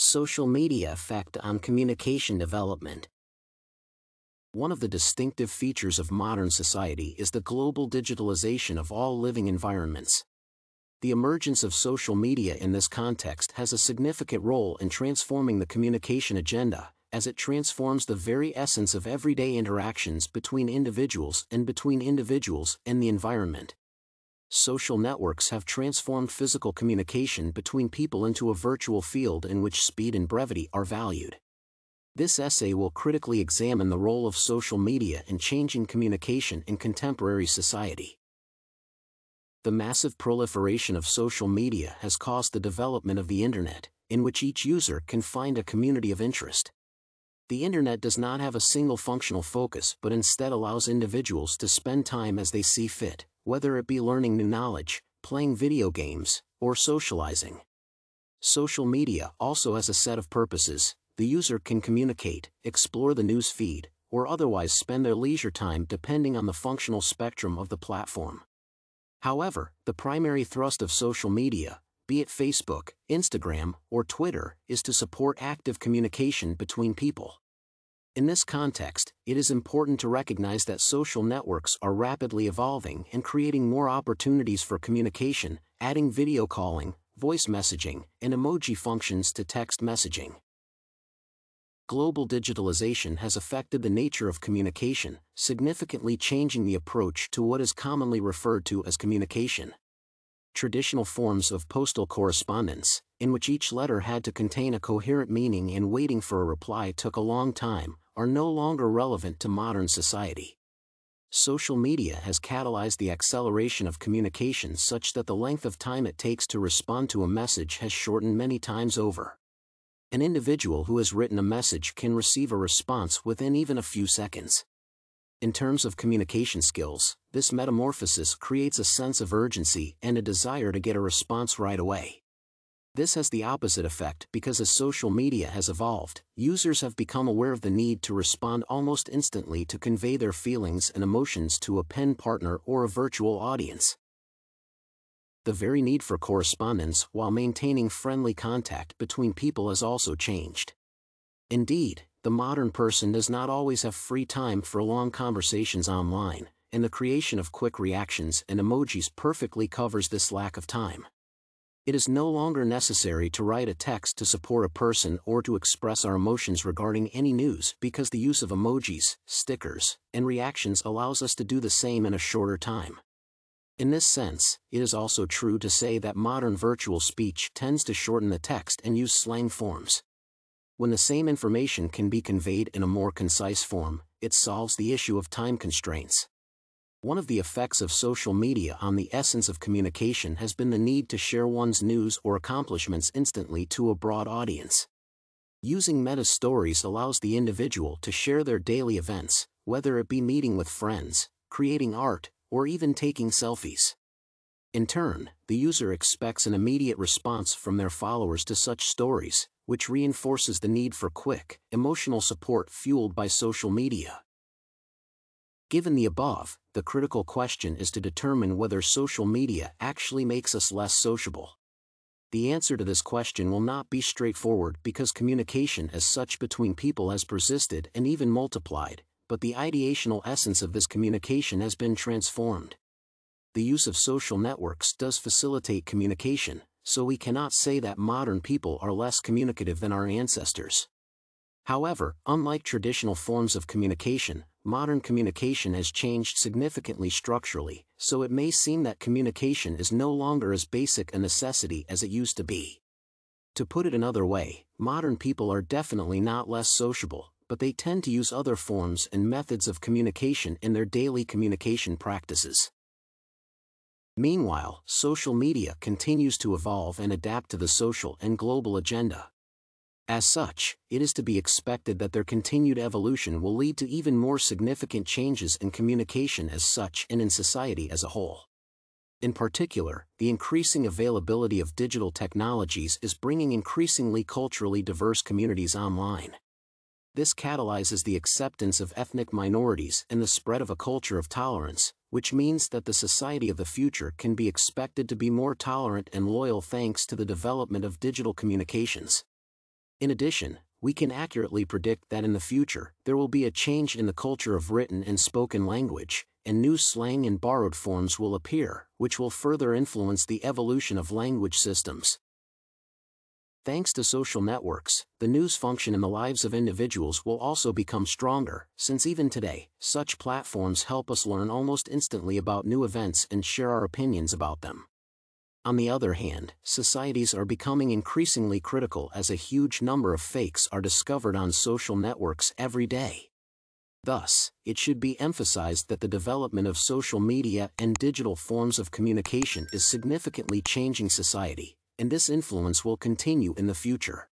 Social media effect on communication development. One of the distinctive features of modern society is the global digitalization of all living environments. The emergence of social media in this context has a significant role in transforming the communication agenda, as it transforms the very essence of everyday interactions between individuals and between individuals and the environment social networks have transformed physical communication between people into a virtual field in which speed and brevity are valued. This essay will critically examine the role of social media in changing communication in contemporary society. The massive proliferation of social media has caused the development of the Internet, in which each user can find a community of interest. The Internet does not have a single functional focus but instead allows individuals to spend time as they see fit, whether it be learning new knowledge, playing video games, or socializing. Social media also has a set of purposes, the user can communicate, explore the news feed, or otherwise spend their leisure time depending on the functional spectrum of the platform. However, the primary thrust of social media, be it Facebook, Instagram, or Twitter, is to support active communication between people. In this context, it is important to recognize that social networks are rapidly evolving and creating more opportunities for communication, adding video calling, voice messaging, and emoji functions to text messaging. Global digitalization has affected the nature of communication, significantly changing the approach to what is commonly referred to as communication. Traditional forms of postal correspondence, in which each letter had to contain a coherent meaning and waiting for a reply took a long time, are no longer relevant to modern society. Social media has catalyzed the acceleration of communication such that the length of time it takes to respond to a message has shortened many times over. An individual who has written a message can receive a response within even a few seconds. In terms of communication skills, this metamorphosis creates a sense of urgency and a desire to get a response right away. This has the opposite effect because as social media has evolved, users have become aware of the need to respond almost instantly to convey their feelings and emotions to a pen partner or a virtual audience. The very need for correspondence while maintaining friendly contact between people has also changed. Indeed, the modern person does not always have free time for long conversations online, and the creation of quick reactions and emojis perfectly covers this lack of time. It is no longer necessary to write a text to support a person or to express our emotions regarding any news because the use of emojis, stickers, and reactions allows us to do the same in a shorter time. In this sense, it is also true to say that modern virtual speech tends to shorten the text and use slang forms. When the same information can be conveyed in a more concise form, it solves the issue of time constraints. One of the effects of social media on the essence of communication has been the need to share one's news or accomplishments instantly to a broad audience. Using meta stories allows the individual to share their daily events, whether it be meeting with friends, creating art, or even taking selfies. In turn, the user expects an immediate response from their followers to such stories, which reinforces the need for quick, emotional support fueled by social media. Given the above, the critical question is to determine whether social media actually makes us less sociable. The answer to this question will not be straightforward because communication as such between people has persisted and even multiplied, but the ideational essence of this communication has been transformed. The use of social networks does facilitate communication, so we cannot say that modern people are less communicative than our ancestors. However, unlike traditional forms of communication, modern communication has changed significantly structurally, so it may seem that communication is no longer as basic a necessity as it used to be. To put it another way, modern people are definitely not less sociable, but they tend to use other forms and methods of communication in their daily communication practices. Meanwhile, social media continues to evolve and adapt to the social and global agenda. As such, it is to be expected that their continued evolution will lead to even more significant changes in communication as such and in society as a whole. In particular, the increasing availability of digital technologies is bringing increasingly culturally diverse communities online. This catalyzes the acceptance of ethnic minorities and the spread of a culture of tolerance, which means that the society of the future can be expected to be more tolerant and loyal thanks to the development of digital communications. In addition, we can accurately predict that in the future, there will be a change in the culture of written and spoken language, and new slang and borrowed forms will appear, which will further influence the evolution of language systems. Thanks to social networks, the news function in the lives of individuals will also become stronger, since even today, such platforms help us learn almost instantly about new events and share our opinions about them. On the other hand, societies are becoming increasingly critical as a huge number of fakes are discovered on social networks every day. Thus, it should be emphasized that the development of social media and digital forms of communication is significantly changing society, and this influence will continue in the future.